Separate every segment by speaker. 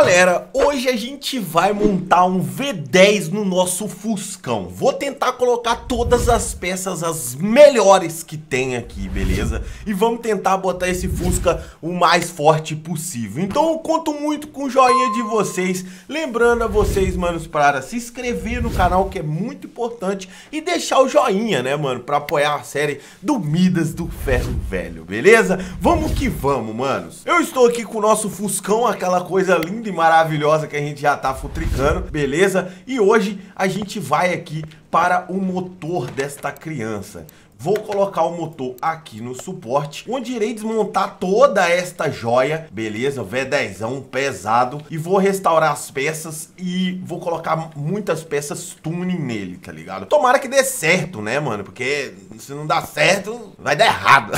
Speaker 1: Galera, hoje a gente vai montar um V10 no nosso Fuscão. Vou tentar colocar todas as peças, as melhores que tem aqui, beleza? E vamos tentar botar esse Fusca o mais forte possível. Então eu conto muito com o joinha de vocês. Lembrando a vocês, manos, para se inscrever no canal, que é muito importante. E deixar o joinha, né, mano? Pra apoiar a série do Midas do Ferro Velho, beleza? Vamos que vamos, manos. Eu estou aqui com o nosso Fuscão, aquela coisa linda e maravilhosa que a gente já tá futricando, beleza? E hoje a gente vai aqui para o motor desta criança. Vou colocar o motor aqui no suporte, onde irei desmontar toda esta joia, beleza? V10 pesado. E vou restaurar as peças e vou colocar muitas peças tuning nele, tá ligado? Tomara que dê certo, né, mano? Porque se não dá certo, vai dar errado.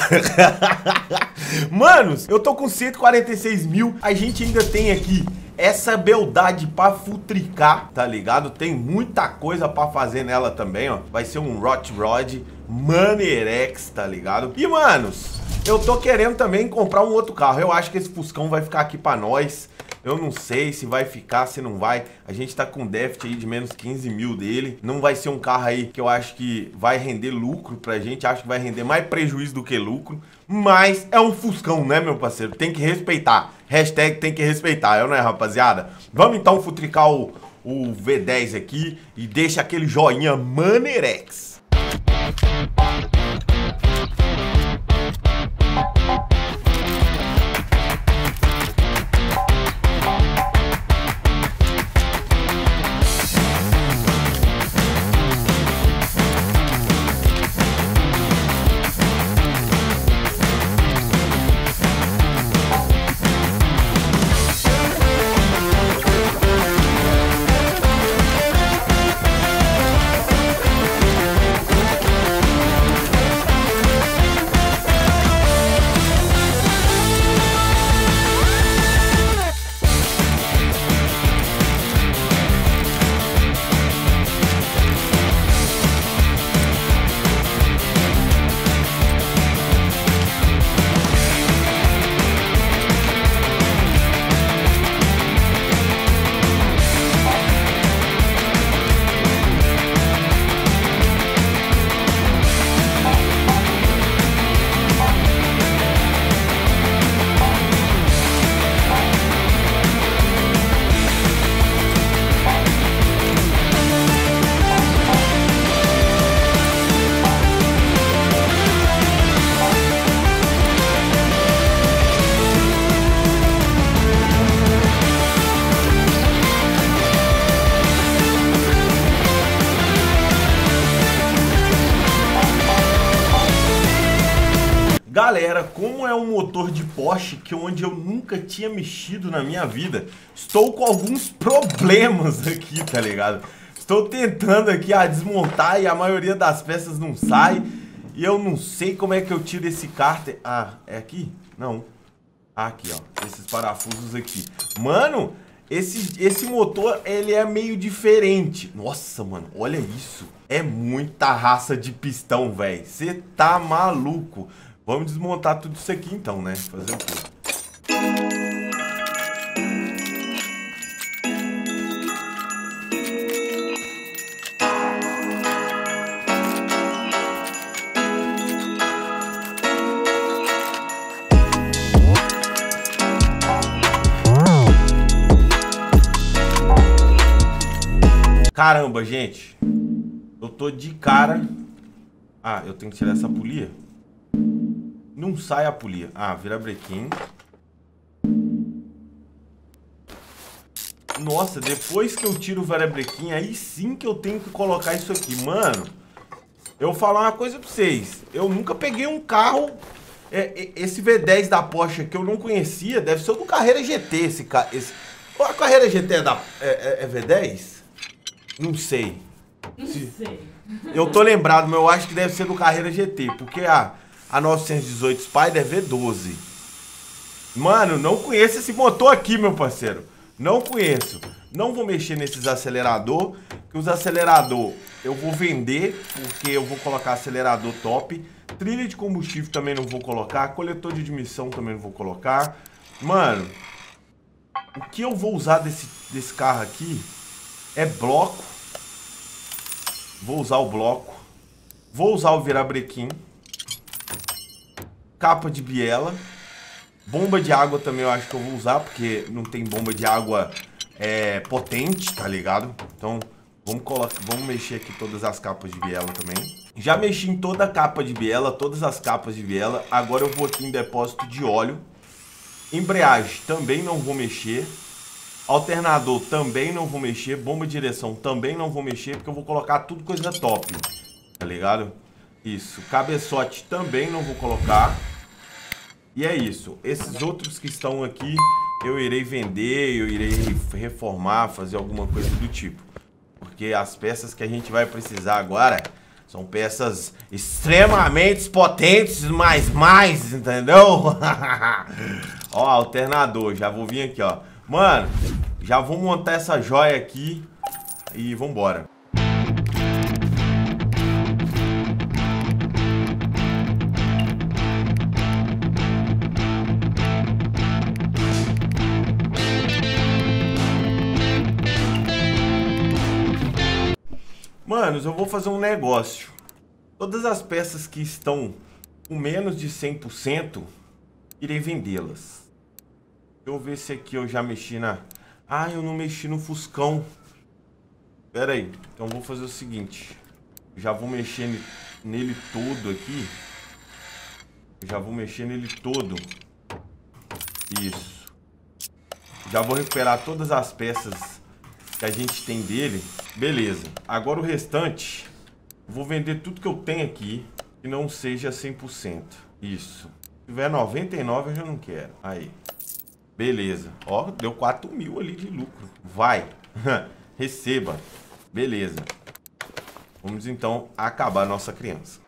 Speaker 1: Manos, eu tô com 146 mil. A gente ainda tem aqui essa beldade pra futricar, tá ligado? Tem muita coisa pra fazer nela também, ó. Vai ser um Rot Rod Manerex, tá ligado? E, manos, eu tô querendo também comprar um outro carro. Eu acho que esse Fuscão vai ficar aqui pra nós. Eu não sei se vai ficar, se não vai. A gente tá com déficit aí de menos 15 mil dele. Não vai ser um carro aí que eu acho que vai render lucro pra gente. Acho que vai render mais prejuízo do que lucro. Mas é um Fuscão, né, meu parceiro? Tem que respeitar. Hashtag tem que respeitar, eu não é, rapaziada? Vamos então futricar o, o V10 aqui e deixa aquele joinha Manerex. Galera, nunca tinha mexido na minha vida, estou com alguns problemas aqui, tá ligado? Estou tentando aqui a desmontar e a maioria das peças não sai. E eu não sei como é que eu tiro esse cárter. Ah, é aqui? Não. Ah, aqui, ó. Esses parafusos aqui. Mano, esse, esse motor, ele é meio diferente. Nossa, mano, olha isso. É muita raça de pistão, velho. Você tá maluco. Vamos desmontar tudo isso aqui então, né? Fazer o quê? Caramba, gente. Eu tô de cara. Ah, eu tenho que tirar essa polia. Não sai a polia. Ah, vira brequim. Nossa, depois que eu tiro o virabrequim, aí sim que eu tenho que colocar isso aqui. Mano, eu vou falar uma coisa pra vocês. Eu nunca peguei um carro... É, é, esse V10 da Porsche que eu não conhecia, deve ser o do Carreira GT. Esse, esse... A Carreira GT é, da, é, é, é V10? Não sei.
Speaker 2: Não Se... sei.
Speaker 1: Eu tô lembrado, mas eu acho que deve ser do Carreira GT. Porque a... A 918 Spider V12. Mano, não conheço esse motor aqui, meu parceiro. Não conheço. Não vou mexer nesses acelerador, que os acelerador eu vou vender, porque eu vou colocar acelerador top. Trilha de combustível também não vou colocar. Coletor de admissão também não vou colocar. Mano, O que eu vou usar desse, desse carro aqui é bloco. Vou usar o bloco. Vou usar o virabrequim. Capa de biela. Bomba de água também eu acho que eu vou usar, porque não tem bomba de água é, potente, tá ligado? Então, vamos, colocar, vamos mexer aqui todas as capas de biela também. Já mexi em toda a capa de biela, todas as capas de biela. Agora eu vou aqui em depósito de óleo. Embreagem também não vou mexer. Alternador também não vou mexer. Bomba de direção também não vou mexer, porque eu vou colocar tudo coisa top. Tá ligado? Isso. Cabeçote também não vou colocar. E é isso. Esses outros que estão aqui, eu irei vender, eu irei reformar, fazer alguma coisa do tipo. Porque as peças que a gente vai precisar agora são peças extremamente potentes, mas mais, entendeu? ó, alternador, já vou vir aqui, ó. Mano, já vou montar essa joia aqui e vambora. Manos, eu vou fazer um negócio. Todas as peças que estão com menos de 100%, irei vendê-las. Eu ver se aqui eu já mexi na... Ah, eu não mexi no Fuscão. Pera aí. Então vou fazer o seguinte. Já vou mexer nele todo aqui. Já vou mexer nele todo. Isso. Já vou recuperar todas as peças que a gente tem dele. Beleza. Agora o restante, vou vender tudo que eu tenho aqui que não seja 100%. Isso. Se tiver 99 eu já não quero. Aí. Beleza. Ó, deu 4 mil ali de lucro. Vai. Receba. Beleza. Vamos então acabar nossa criança.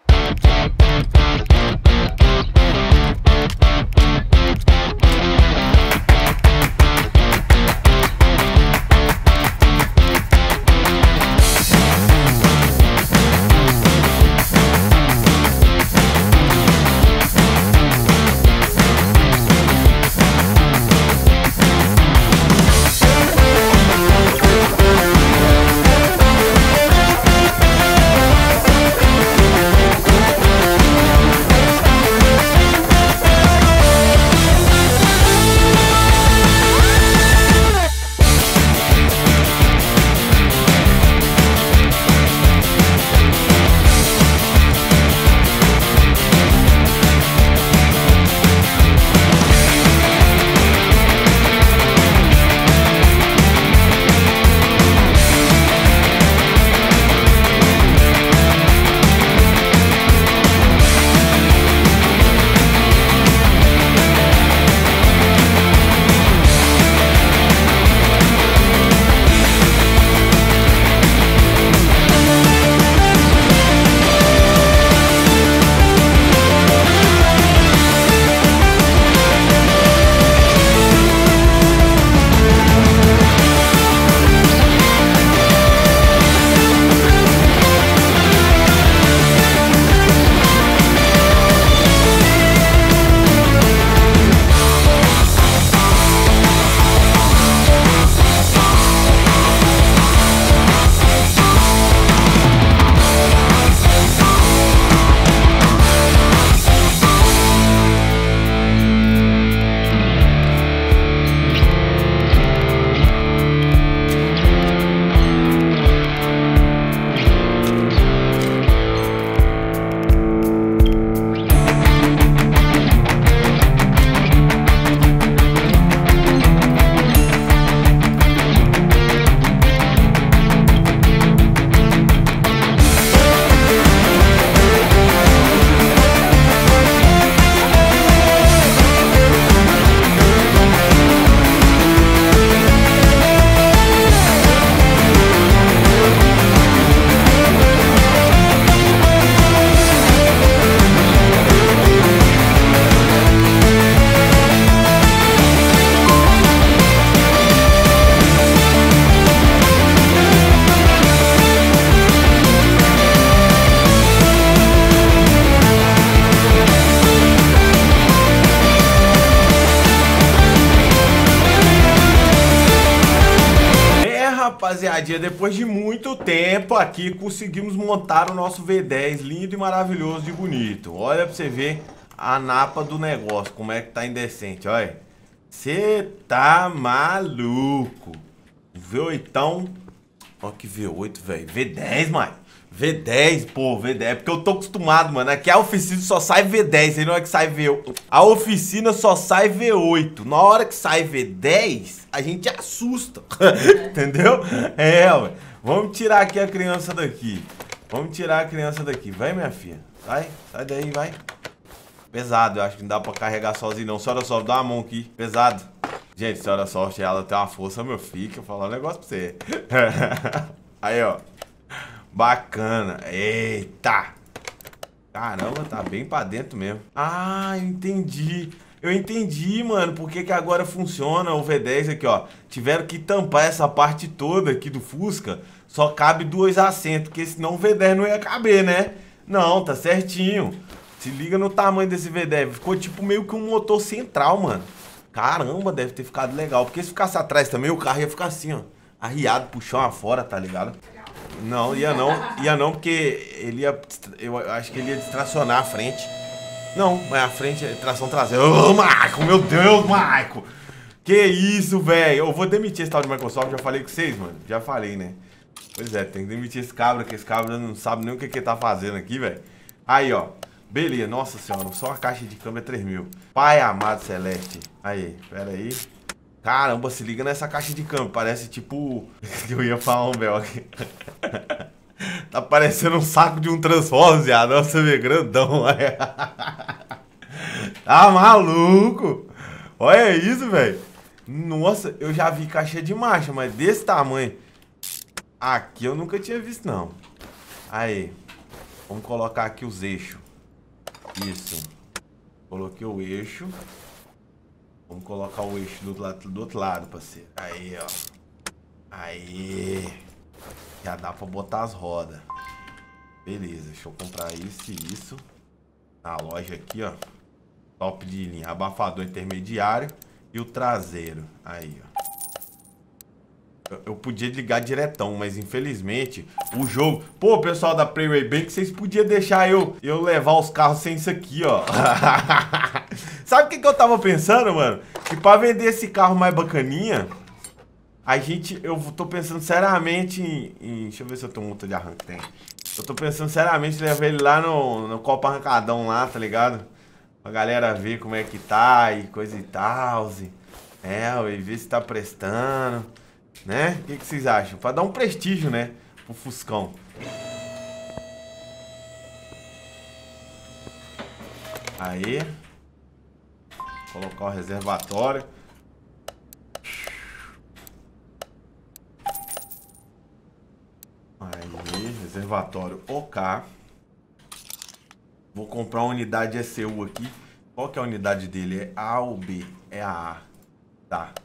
Speaker 1: Rapaziadinha, depois de muito tempo aqui, conseguimos montar o nosso V10 lindo e maravilhoso e bonito. Olha pra você ver a napa do negócio, como é que tá indecente, olha. Você tá maluco. V8, ó que V8, velho. V10, mano. V10, pô, V10. É porque eu tô acostumado, mano. Aqui a oficina só sai V10, aí não é que sai V8. A oficina só sai V8. Na hora que sai V10, a gente assusta. É. Entendeu? É, ué. Vamos tirar aqui a criança daqui. Vamos tirar a criança daqui. Vai, minha filha. Vai, sai daí, vai. Pesado, eu acho que não dá pra carregar sozinho, não. Senhora Sorte, dá uma mão aqui. Pesado. Gente, Senhora Sorte, ela tem uma força, meu filho, que eu falar um negócio pra você. aí, ó. Bacana. Eita! Caramba, tá bem pra dentro mesmo. Ah, entendi. Eu entendi, mano, por que, que agora funciona o V10 aqui, ó. Tiveram que tampar essa parte toda aqui do Fusca. Só cabe dois assentos, porque senão o V10 não ia caber, né? Não, tá certinho. Se liga no tamanho desse V10. Ficou tipo meio que um motor central, mano. Caramba, deve ter ficado legal. Porque se ficasse atrás também, o carro ia ficar assim, ó. Arriado, puxão afora, tá ligado? Não, ia não. Ia não, porque ele ia. Eu acho que ele ia distracionar a frente. Não, mas a frente é tração traseira. Ô, oh, Marco, meu Deus, Marco! Que isso, velho? Eu vou demitir esse tal de Microsoft, já falei com vocês, mano. Já falei, né? Pois é, tem que demitir esse cabra, que esse cabra não sabe nem o que, que ele tá fazendo aqui, velho. Aí, ó. Beleza, nossa senhora, só a caixa de câmbio é 3 mil. Pai amado celeste. Aí, pera aí. Caramba, se liga nessa caixa de câmbio. Parece tipo. Eu ia falar um bel aqui. tá parecendo um saco de um Transformers, viado. Nossa, vê grandão. tá maluco? Olha isso, velho. Nossa, eu já vi caixa de marcha, mas desse tamanho. Aqui eu nunca tinha visto, não. Aí. Vamos colocar aqui os eixos. Isso. Coloquei o eixo. Vamos colocar o eixo do, do outro lado, parceiro. Aí, ó. Aí. Já dá pra botar as rodas. Beleza, deixa eu comprar isso e isso. Na loja aqui, ó. Top de linha. Abafador intermediário e o traseiro. Aí, ó. Eu podia ligar diretão, mas infelizmente o jogo... Pô, pessoal da Playway Bank, vocês podiam deixar eu, eu levar os carros sem isso aqui, ó. Sabe o que, que eu tava pensando, mano? Que pra vender esse carro mais bacaninha, a gente... Eu tô pensando seriamente em... em deixa eu ver se eu tenho multa de arranque, tem. Eu tô pensando seriamente em levar ele lá no, no Copa Arrancadão lá, tá ligado? Pra galera ver como é que tá e coisa e tal. É, e ver se tá prestando. Né? O que, que vocês acham? Pra dar um prestígio, né? Pro Fuscão. Aí. Colocar o reservatório. Aí, reservatório OK. Vou comprar uma unidade ECU aqui. Qual que é a unidade dele? É A ou B? É a A. Tá.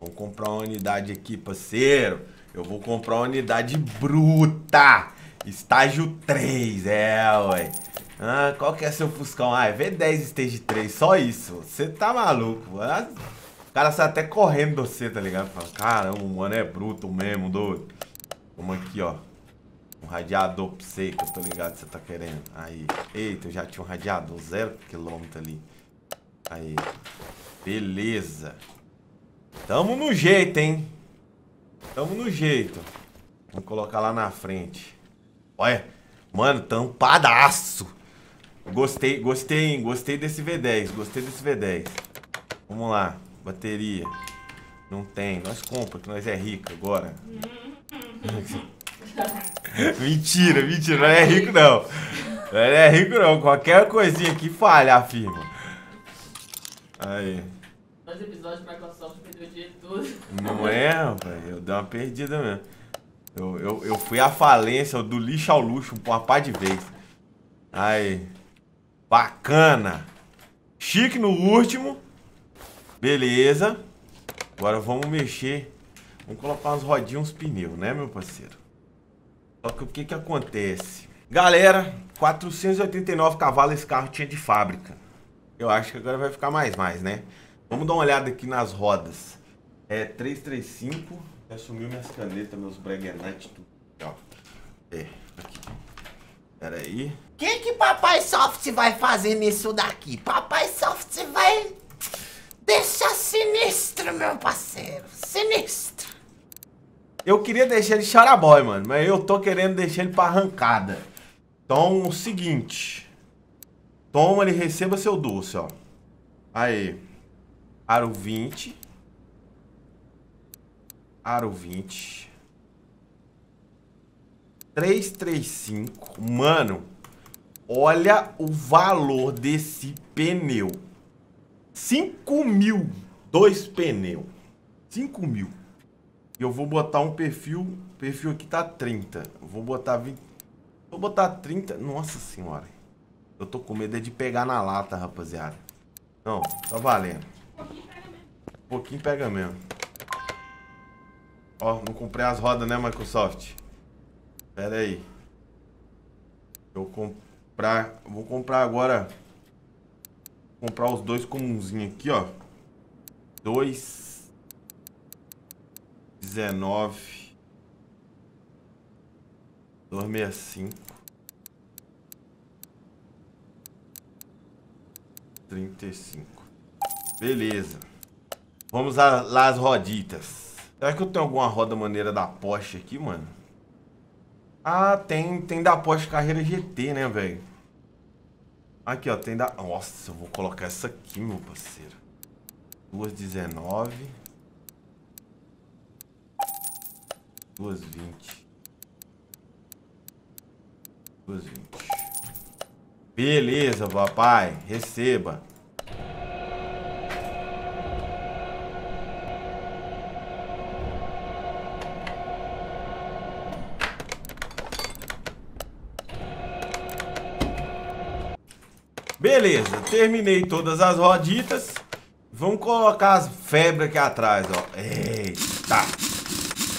Speaker 1: Vou comprar uma unidade aqui, parceiro. Eu vou comprar uma unidade bruta. Estágio 3, é, ué. Ah, qual que é seu Fuscão? Ah, é V10 Stage 3, só isso. Você tá maluco. O cara sai até correndo você, tá ligado? Fala, caramba, mano, é bruto mesmo, doido. Vamos aqui, ó. Um radiador pra você, que eu tô ligado que você tá querendo. Aí. Eita, eu já tinha um radiador, zero quilômetro ali. Aí. Beleza. Tamo no jeito, hein? Tamo no jeito. Vamos colocar lá na frente. Olha, mano, tampadaço. Gostei, gostei, hein? Gostei desse V10, gostei desse V10. Vamos lá, bateria. Não tem, nós compra, que nós é rico agora. mentira, mentira, não é rico não. Não é rico não, qualquer coisinha aqui falha a firma. Aí.
Speaker 2: Dois episódios Microsoft perdeu o dinheiro todo.
Speaker 1: Não é, rapaz? Eu dei uma perdida mesmo. Eu, eu, eu fui à falência do lixo ao luxo uma par de vez. Aí. Bacana. Chique no último. Beleza. Agora vamos mexer. Vamos colocar umas rodinhas, uns pneus, né, meu parceiro? Só que o que que acontece? Galera, 489 cavalos esse carro tinha de fábrica. Eu acho que agora vai ficar mais, mais, né? Vamos dar uma olhada aqui nas rodas. É 335. Já sumiu minhas canetas, meus breguenetes, tudo. Ó. É, aqui. Pera aí.
Speaker 3: O que que Papai Soft vai fazer nisso daqui? Papai Soft vai deixar sinistro, meu parceiro. Sinistro.
Speaker 1: Eu queria deixar ele charaboy, mano, mas eu tô querendo deixar ele pra arrancada. Então, o seguinte. Toma ele, receba seu doce, ó. Aí. Aro 20. Aro 20. 335. Mano, olha o valor desse pneu. 5 mil. Dois pneus. 5 mil. E eu vou botar um perfil. Perfil aqui tá 30. Eu vou botar 20. Vou botar 30. Nossa senhora. Eu tô com medo é de pegar na lata, rapaziada. Não, tá valendo. Um pouquinho pega mesmo. Ó, não comprei as rodas, né, Microsoft? Pera aí. Eu comprar... Vou comprar agora... Vou comprar os dois comunzinhos aqui, ó. Dois... 19... 265... 35. Beleza. Vamos lá as roditas. Será que eu tenho alguma roda maneira da Porsche aqui, mano? Ah, tem, tem da Porsche Carreira GT, né, velho? Aqui, ó, tem da... Nossa, eu vou colocar essa aqui, meu parceiro. 219. 220. 220. Beleza, papai. Receba. Beleza, terminei todas as roditas. Vamos colocar as febres aqui atrás, ó. Eita.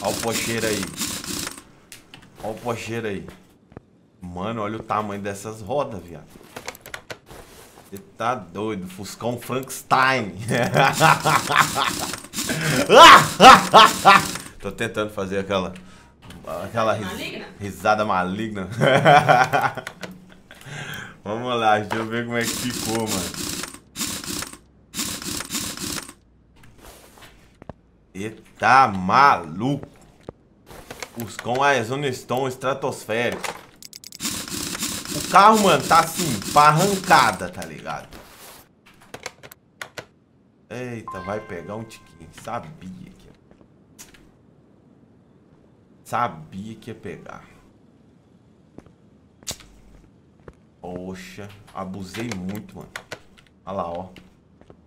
Speaker 1: Olha o pocheiro aí. Olha o pocheiro aí. Mano, olha o tamanho dessas rodas, viado. Você tá doido. Fuscão Frankenstein. Tô tentando fazer aquela... Aquela ris
Speaker 2: Maligna?
Speaker 1: risada maligna. Vamos lá, deixa eu ver como é que ficou, mano. Eita maluco. Fuscão Arizona Stone estratosférico. O carro, mano, tá assim, pra arrancada, tá ligado? Eita, vai pegar um tiquinho. Sabia que ia... Sabia que ia pegar. Poxa, abusei muito, mano. Olha lá, ó.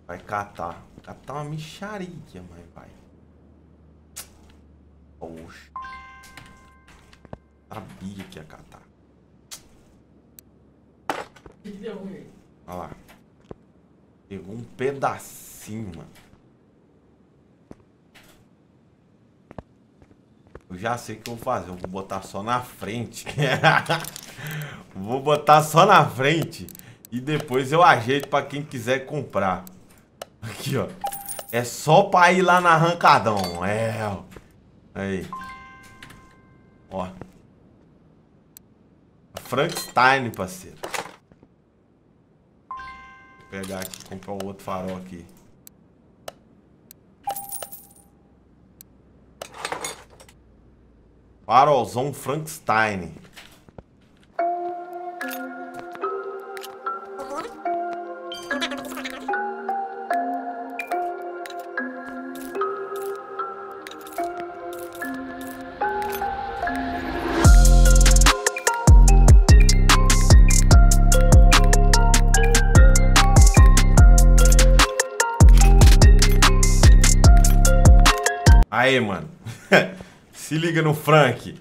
Speaker 1: Vai catar. Catar uma micharia, mas vai. Poxa. Sabia que ia catar.
Speaker 2: que deu ruim?
Speaker 1: Olha lá. Pegou um pedacinho, mano. Eu já sei o que eu vou fazer. Eu vou botar só na frente. vou botar só na frente. E depois eu ajeito pra quem quiser comprar. Aqui, ó. É só pra ir lá na arrancadão. É, ó. Aí. Ó. Frankenstein, parceiro. Vou pegar aqui, comprar o outro farol aqui. Farolzão Frankenstein. Aí, mano. Se liga no Frank.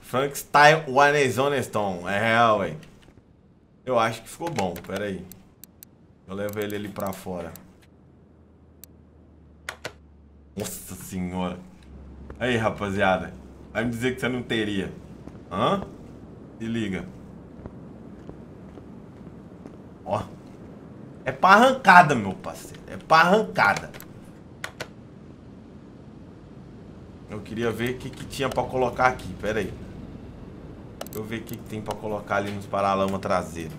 Speaker 1: Frank Style One Zone Stone. É, ué. Eu acho que ficou bom. Pera aí. Eu levo ele ali pra fora. Nossa senhora. Aí, rapaziada. Vai me dizer que você não teria. Hã? Se liga. Ó. É pra arrancada, meu parceiro. É pra arrancada. Eu queria ver o que, que tinha pra colocar aqui. Pera aí. Deixa eu ver o que, que tem pra colocar ali nos paralamas traseiros.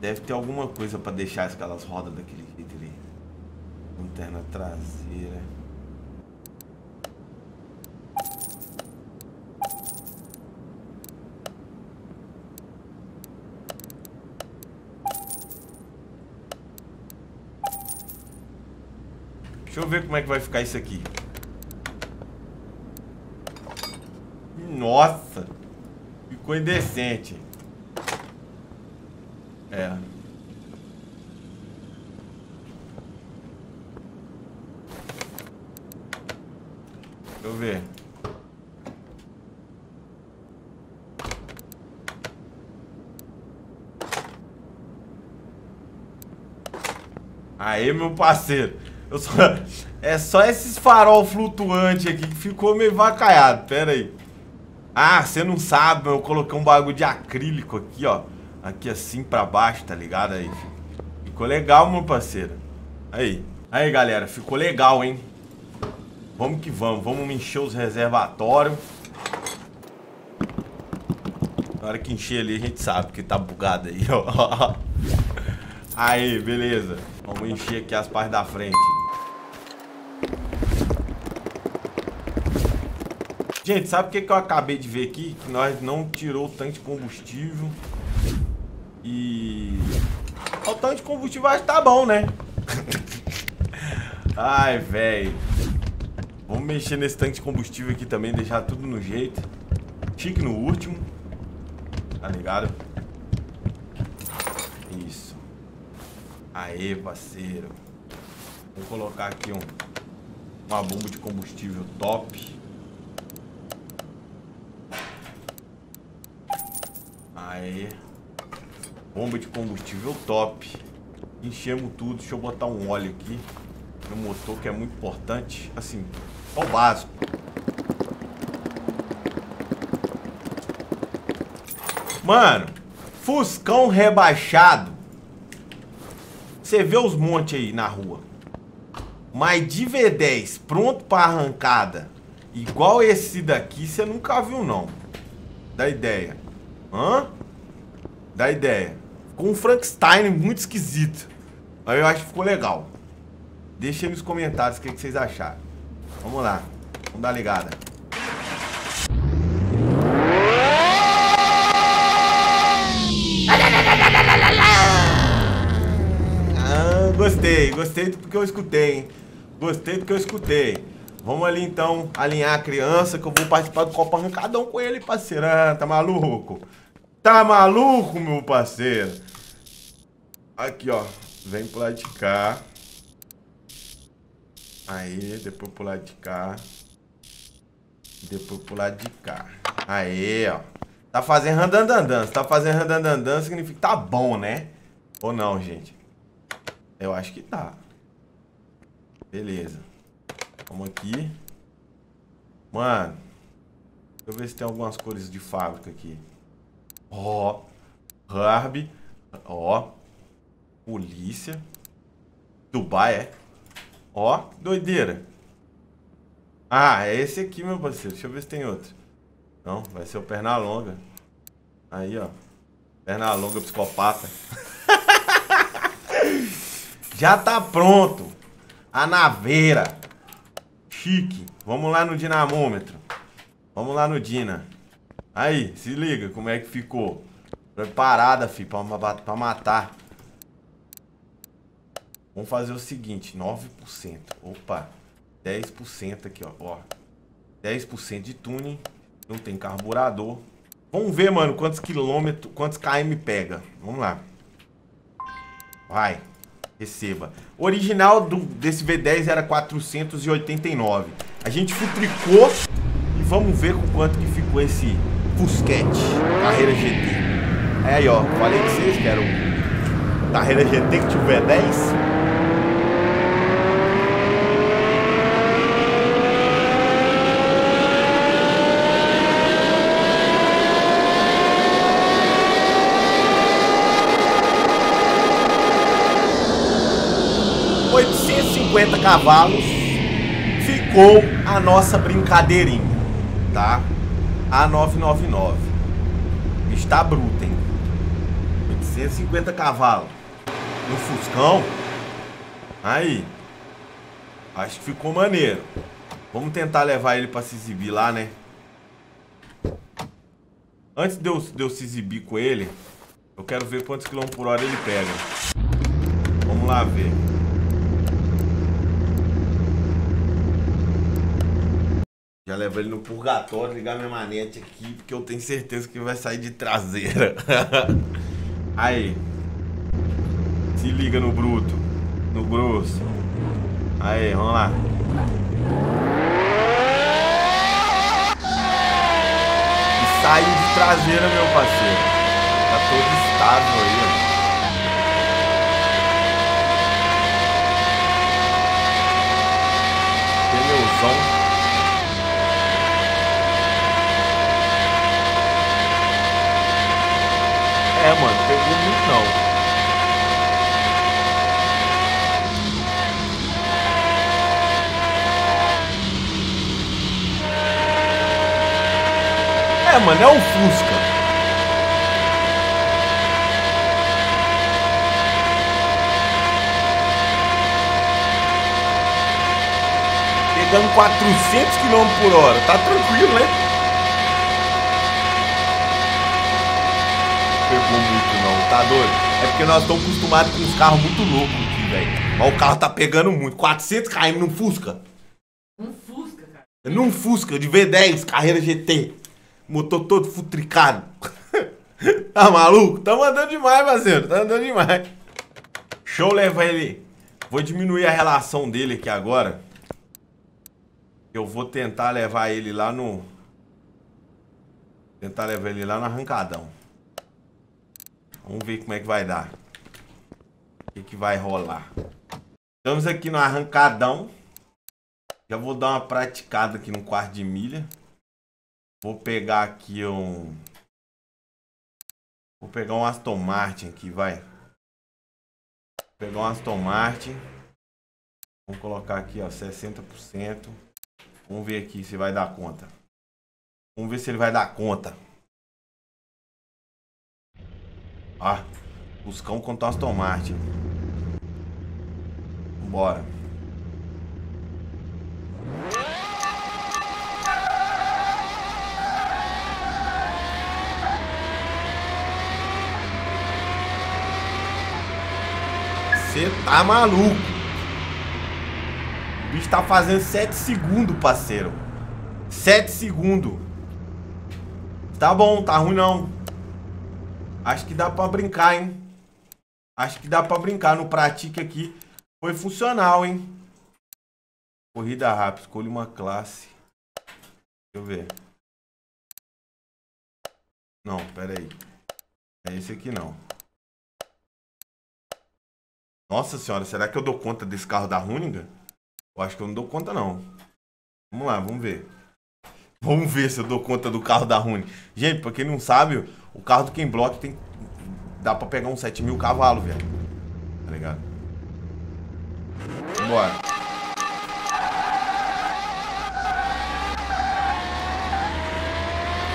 Speaker 1: Deve ter alguma coisa pra deixar aquelas rodas daquele jeito ali. Lanterna traseira. Deixa eu ver como é que vai ficar isso aqui. Nossa! Ficou indecente. É. Deixa eu ver. Aí, meu parceiro. Só... É só esses farol flutuante aqui que ficou meio vacaiado. Pera aí. Ah, você não sabe, eu coloquei um bagulho de acrílico aqui, ó. Aqui assim pra baixo, tá ligado? Aí. Ficou legal, meu parceiro. Aí. Aí, galera, ficou legal, hein? Vamos que vamos. Vamos encher os reservatórios. Na hora que encher ali, a gente sabe que tá bugado aí, ó. Aí, beleza. Vamos encher aqui as partes da frente. Gente, sabe o que, que eu acabei de ver aqui? Que nós não tirou o tanque de combustível. E... O tanque de combustível acho que tá bom, né? Ai, velho. Vamos mexer nesse tanque de combustível aqui também, deixar tudo no jeito. Chique no último. Tá ligado? Isso. Aê, parceiro. Vou colocar aqui um, uma bomba de combustível top. Aê. Bomba de combustível top. Enchemos tudo. Deixa eu botar um óleo aqui no motor que é muito importante. Assim, só o básico. Mano, Fuscão rebaixado. Você vê os montes aí na rua. Mas de V10 pronto para arrancada, igual esse daqui, você nunca viu não. Dá ideia. Hã? Dá ideia. Ficou um Frankenstein muito esquisito. Aí eu acho que ficou legal. Deixa aí nos comentários o que, que vocês acharam. Vamos lá. Vamos dar ligada. Ah, gostei. Gostei do que eu escutei, hein? Gostei do que eu escutei. Vamos ali então alinhar a criança que eu vou participar do Copa Arrancadão com ele, parceiro. Ah, tá maluco? Tá maluco, meu parceiro? Aqui, ó. Vem pro lado de cá. Aí, depois pro lado de cá. Depois pro lado de cá. Aí, ó. Tá fazendo randandandan. Se tá fazendo randandandan, significa que tá bom, né? Ou não, gente? Eu acho que tá. Beleza. Vamos aqui. Mano. Deixa eu ver se tem algumas cores de fábrica aqui. Ó. Harb. Ó. Polícia. Dubai, é? Ó, doideira. Ah, é esse aqui, meu parceiro. Deixa eu ver se tem outro. Não, vai ser o Pernalonga. Aí, ó. Pernalonga psicopata. Já tá pronto. A naveira. Chique. Vamos lá no dinamômetro. Vamos lá no Dina. Aí, se liga como é que ficou. Preparada, fi, pra, pra matar. Vamos fazer o seguinte, 9%. Opa, 10% aqui, ó. ó. 10% de tuning. Não tem carburador. Vamos ver, mano, quantos quilômetros, quantos km pega. Vamos lá. Vai. Receba. O original do, desse V10 era 489. A gente futricou e vamos ver com quanto que ficou esse Fusquete Carreira GT. É aí, ó. Falei que vocês que era Carreira GT que tinha o V10. cavalos ficou a nossa brincadeirinha, tá? A 999. Está bruta, hein? 850 cavalos. No Fuscão. Aí. Acho que ficou maneiro. Vamos tentar levar ele pra se exibir lá, né? Antes de eu, de eu se exibir com ele, eu quero ver quantos quilômetros por hora ele pega. Vamos lá ver. Já levo ele no purgatório, ligar minha manete aqui, porque eu tenho certeza que vai sair de traseira. Aí. Se liga no bruto. No grosso. Aí, vamos lá. E saiu de traseira, meu parceiro. Tá todo estável aí, ó. Pneuzão. É, mano, pegou muito não. É, mano, é um Fusca. Pegando 400 km por hora. Tá tranquilo, né? Pegou muito não, tá doido? É porque nós estamos acostumados com uns carros muito loucos aqui, velho. Mas o carro tá pegando muito. 400 km num Fusca.
Speaker 2: Um Fusca, cara.
Speaker 1: Num Fusca de V10, carreira GT. Motor todo futricado. tá maluco? Tá andando demais, parceiro. Tá andando demais. Show levar ele. Vou diminuir a relação dele aqui agora. Eu vou tentar levar ele lá no. Tentar levar ele lá no arrancadão. Vamos ver como é que vai dar. O que, que vai rolar. Estamos aqui no arrancadão. Já vou dar uma praticada aqui no quarto de milha. Vou pegar aqui um... Vou pegar um Aston Martin aqui, vai. Vou pegar um Aston Martin. Vamos colocar aqui, ó, 60%. Vamos ver aqui se vai dar conta. Vamos ver se ele vai dar conta. Ah, Buscão contra o Aston Martin. Bora. Você tá maluco. O bicho tá fazendo 7 segundos, parceiro. 7 segundos. Tá bom, tá ruim não. Acho que dá pra brincar, hein? Acho que dá pra brincar. No pratique aqui foi funcional, hein? Corrida rápida. Escolha uma classe. Deixa eu ver. Não, pera aí. É esse aqui não. Nossa senhora, será que eu dou conta desse carro da Runinga? Eu acho que eu não dou conta não. Vamos lá, vamos ver. Vamos ver se eu dou conta do carro da Rune. Gente, pra quem não sabe, o carro do Ken Block tem. Dá pra pegar uns 7 mil cavalos, velho. Tá ligado? Bora.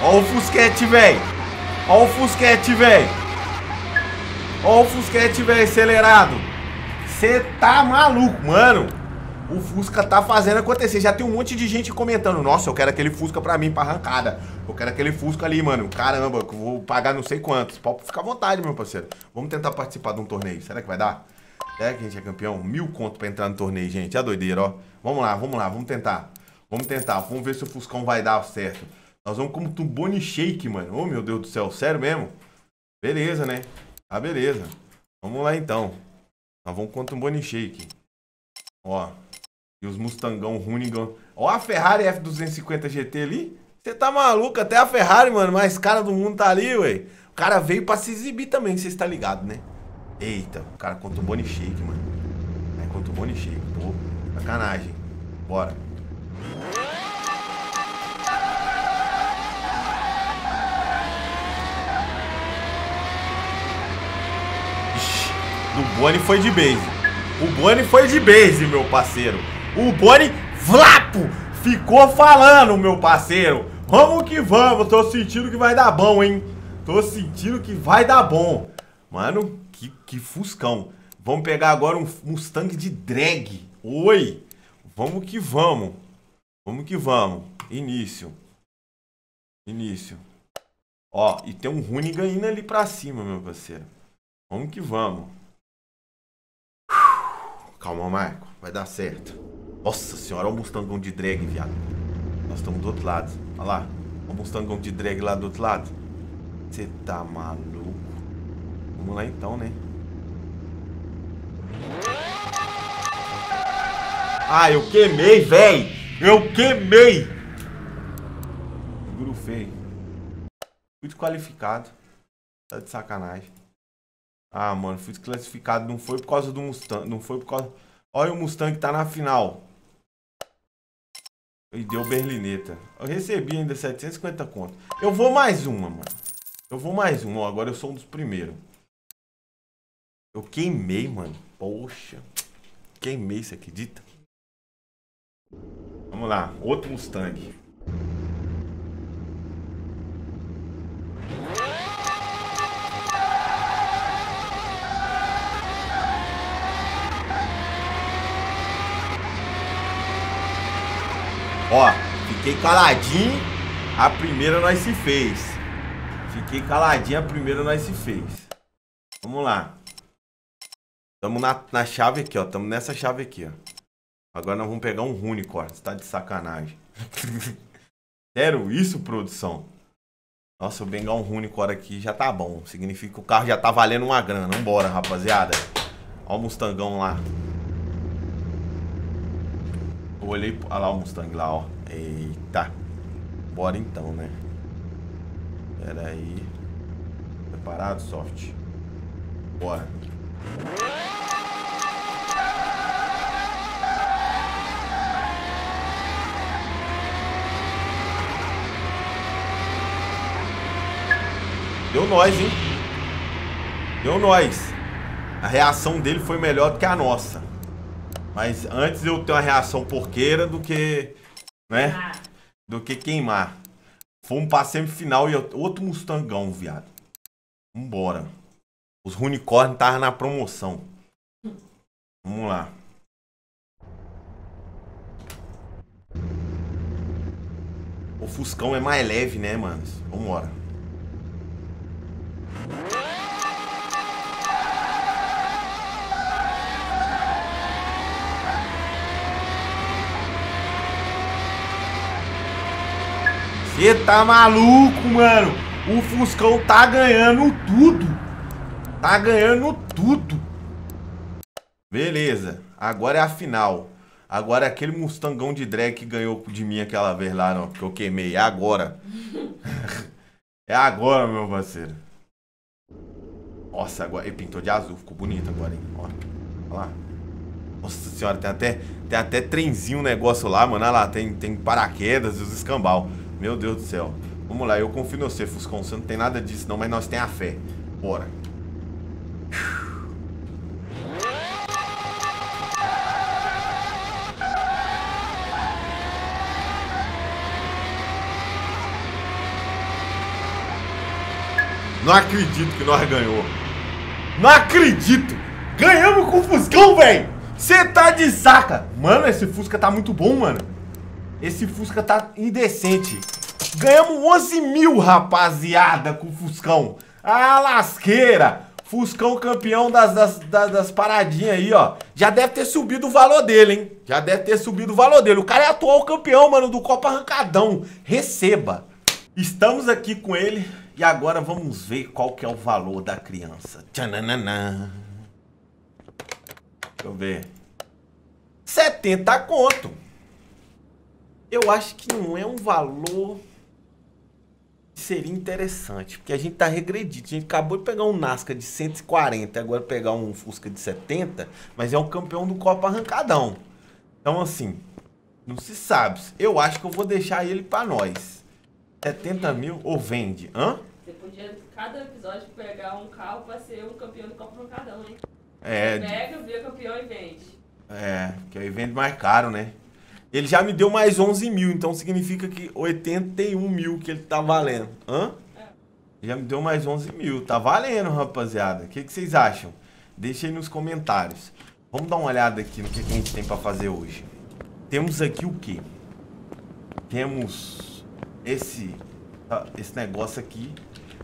Speaker 1: Ó o Fusquete, velho. Ó o Fusquete, velho. Ó o Fusquete, velho, acelerado. Você tá maluco, mano. O Fusca tá fazendo acontecer. Já tem um monte de gente comentando. Nossa, eu quero aquele Fusca pra mim, pra arrancada. Eu quero aquele Fusca ali, mano. Caramba, vou pagar não sei quantos. Pode ficar à vontade, meu parceiro. Vamos tentar participar de um torneio. Será que vai dar? É que a gente é campeão? Mil conto pra entrar no torneio, gente. É doideira, ó. Vamos lá, vamos lá, vamos tentar. Vamos tentar. Vamos ver se o Fuscão vai dar certo. Nós vamos como Tumbone Shake, mano. Oh, meu Deus do céu. Sério mesmo? Beleza, né? Ah, beleza. Vamos lá, então. Nós vamos com o Tumbone Shake. Ó. E os Mustangão Runigan. Ó a Ferrari F250 GT ali. Você tá maluco? Até a Ferrari, mano, mais cara do mundo tá ali, ué. O cara veio pra se exibir também, você está ligado, né? Eita, o cara contra o Boni Shake, mano. É contra o Boni Shake. Pô, sacanagem. Bora. O Boni foi de base. O Boni foi de base, meu parceiro. O Boni Vlapo! Ficou falando, meu parceiro. Vamos que vamos. Tô sentindo que vai dar bom, hein? Tô sentindo que vai dar bom. Mano, que, que fuscão. Vamos pegar agora um Mustang de drag. Oi! Vamos que vamos. Vamos que vamos. Início. Início. Ó, e tem um Runigan indo ali pra cima, meu parceiro. Vamos que vamos. Calma, Marco. Vai dar certo. Nossa senhora, olha o Mustangão de drag, viado. Nós estamos do outro lado. Olha lá. O Mustangão de drag lá do outro lado. Você tá maluco? Vamos lá então, né? Ah, eu queimei, véi! Eu queimei! Seguro feio. Fui desqualificado. Tá de sacanagem. Ah, mano, fui desclassificado. Não foi por causa do Mustang. Não foi por causa. Olha o Mustang que tá na final. E deu berlineta. Eu recebi ainda 750 conto. Eu vou mais uma, mano. Eu vou mais uma. Agora eu sou um dos primeiros. Eu queimei, mano. Poxa. Queimei, você acredita? Vamos lá. Outro Mustang. Ó, fiquei caladinho, a primeira nós se fez. Fiquei caladinho, a primeira nós se fez. Vamos lá. Tamo na, na chave aqui, ó. Tamo nessa chave aqui, ó. Agora nós vamos pegar um Runic, ó. Você tá de sacanagem. Sério isso, produção? Nossa, eu pegar um Runicore aqui já tá bom. Significa que o carro já tá valendo uma grana. Vambora, rapaziada. Ó o Mustangão lá. Eu olhei. Olha lá o Mustang lá, ó. Eita. Bora então, né? Pera aí. Preparado, soft? Bora. Deu nós, hein? Deu nós. A reação dele foi melhor do que a nossa. Mas antes eu ter uma reação porqueira do que. Né? Do que queimar. Fomos pra semifinal e outro Mustangão, viado. Vambora. Os Unicorn estavam na promoção. Vamos lá. O Fuscão é mais leve, né, mano? Vambora. Você tá maluco, mano? O Fuscão tá ganhando tudo. Tá ganhando tudo. Beleza. Agora é a final. Agora é aquele Mustangão de drag que ganhou de mim aquela vez lá, não, que eu queimei. É agora. é agora, meu parceiro. Nossa, agora ele pintou de azul. Ficou bonito agora, hein? Ó. Olha lá. Nossa senhora, tem até, tem até trenzinho um negócio lá, mano. Olha lá, tem, tem paraquedas e os escambau. Meu Deus do céu. Vamos lá, eu confio em você, Fuscão. Você não tem nada disso não, mas nós tem a fé. Bora. Não acredito que nós ganhou. Não acredito. Ganhamos com o Fuscão, velho. Você tá de saca. Mano, esse Fusca tá muito bom, mano. Esse Fusca tá indecente. Ganhamos 11 mil, rapaziada, com o Fuscão. Ah, lasqueira. Fuscão campeão das, das, das, das, paradinhas aí, ó. Já deve ter subido o valor dele, hein? Já deve ter subido o valor dele. O cara é atual campeão, mano, do Copa Arrancadão. Receba. Estamos aqui com ele e agora vamos ver qual que é o valor da criança. Tchananana. Deixa eu ver. 70 conto. Eu acho que não é um valor que seria interessante, porque a gente tá regredido. A gente acabou de pegar um Nascar de 140, agora pegar um Fusca de 70, mas é um campeão do Copa Arrancadão. Então, assim, não se sabe. Eu acho que eu vou deixar ele para nós. 70 mil ou vende? Hã?
Speaker 2: Você podia, cada episódio, pegar um carro pra ser um campeão do Copa Arrancadão, hein?
Speaker 1: É.
Speaker 2: Pega, vira campeão e vende.
Speaker 1: É, que aí vende mais caro, né? Ele já me deu mais 11 mil, então significa que 81 mil que ele tá valendo. Hã? Já me deu mais 11 mil. Tá valendo, rapaziada. O que, que vocês acham? Deixa aí nos comentários. Vamos dar uma olhada aqui no que, que a gente tem pra fazer hoje. Temos aqui o que? Temos esse, ah, esse negócio aqui.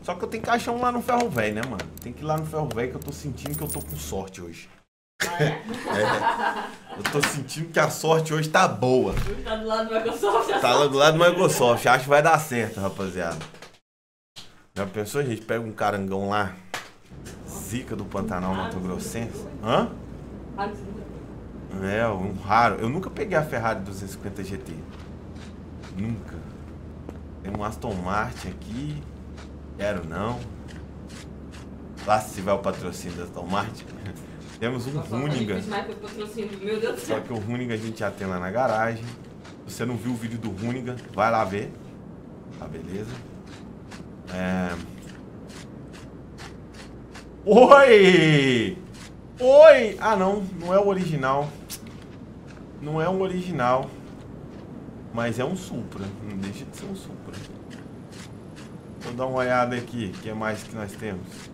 Speaker 1: Só que eu tenho que achar um lá no ferro velho, né, mano? Tem que ir lá no ferro velho que eu tô sentindo que eu tô com sorte hoje.
Speaker 2: Ah, é?
Speaker 1: É. Eu tô sentindo que a sorte hoje tá boa.
Speaker 2: Tá do lado do Microsoft.
Speaker 1: Tá lá do lado do Microsoft. Acho que vai dar certo, rapaziada. Já pensou, a gente pega um carangão lá? Zica do Pantanal Mato Grossense. Hã? É, um raro. Eu nunca peguei a Ferrari 250 GT. Nunca. Tem um Aston Martin aqui. Quero não. Lá se tiver o patrocínio da Aston Martin. Temos um Runiga. Só que o Runiga a gente já tem lá na garagem. Se você não viu o vídeo do Runiga, vai lá ver. Tá, beleza? É... Oi! Oi! Ah, não. Não é o original. Não é um original. Mas é um Supra. Não deixa de ser um Supra. Vou dar uma olhada aqui. O que mais que nós temos?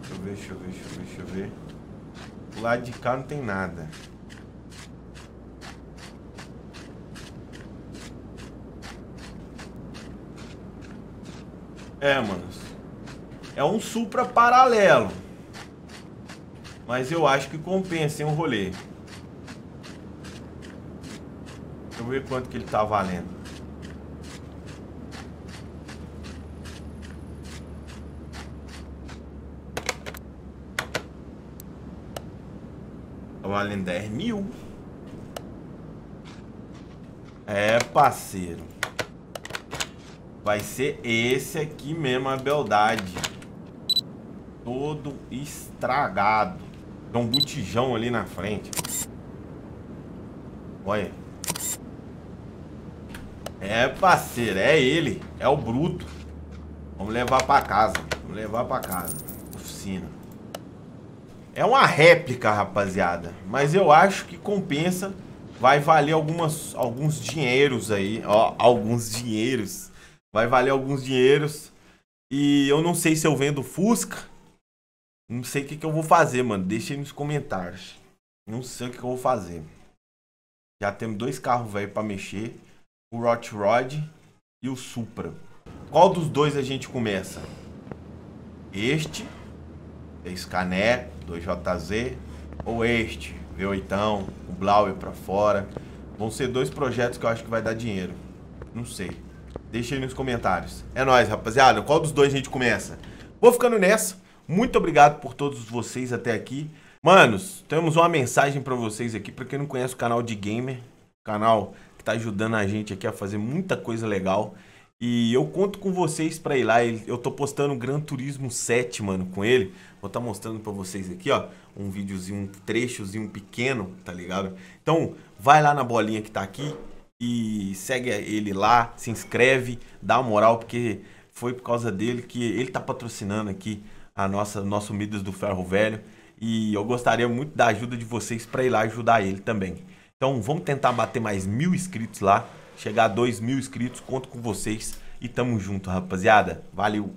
Speaker 1: Deixa eu ver, deixa eu ver, deixa eu ver, deixa eu ver. Do lado de cá não tem nada. É, manos. É um Supra paralelo. Mas eu acho que compensa, hein, o rolê. Deixa eu ver quanto que ele tá valendo. Valendo 10 mil. É, parceiro. Vai ser esse aqui mesmo, a beldade. Todo estragado. Tem um botijão ali na frente. Olha. É, parceiro, é ele. É o bruto. Vamos levar pra casa. Vamos levar pra casa. Oficina. É uma réplica, rapaziada. Mas eu acho que compensa. Vai valer algumas, alguns dinheiros aí. Ó, alguns dinheiros. Vai valer alguns dinheiros. E eu não sei se eu vendo Fusca. Não sei o que, que eu vou fazer, mano. Deixa aí nos comentários. Não sei o que, que eu vou fazer. Já temos dois carros velho pra mexer. O Rot Rod e o Supra. Qual dos dois a gente começa? Este, Scané 2JZ, ou este, V8, o Blauer pra fora. Vão ser dois projetos que eu acho que vai dar dinheiro. Não sei. Deixa aí nos comentários. É nóis, rapaziada. Qual dos dois a gente começa? Vou ficando nessa. Muito obrigado por todos vocês até aqui. Manos, temos uma mensagem pra vocês aqui. Pra quem não conhece o canal de Gamer, canal que tá ajudando a gente aqui a fazer muita coisa legal. E eu conto com vocês pra ir lá. Eu tô postando Gran Turismo 7, mano, com ele. Vou estar mostrando pra vocês aqui, ó, um videozinho, um trechozinho pequeno, tá ligado? Então, vai lá na bolinha que tá aqui e segue ele lá, se inscreve, dá uma moral, porque foi por causa dele que ele tá patrocinando aqui a nossa nosso Midas do Ferro Velho. E eu gostaria muito da ajuda de vocês pra ir lá ajudar ele também. Então vamos tentar bater mais mil inscritos lá. Chegar a dois mil inscritos, conto com vocês. E tamo junto, rapaziada. Valeu!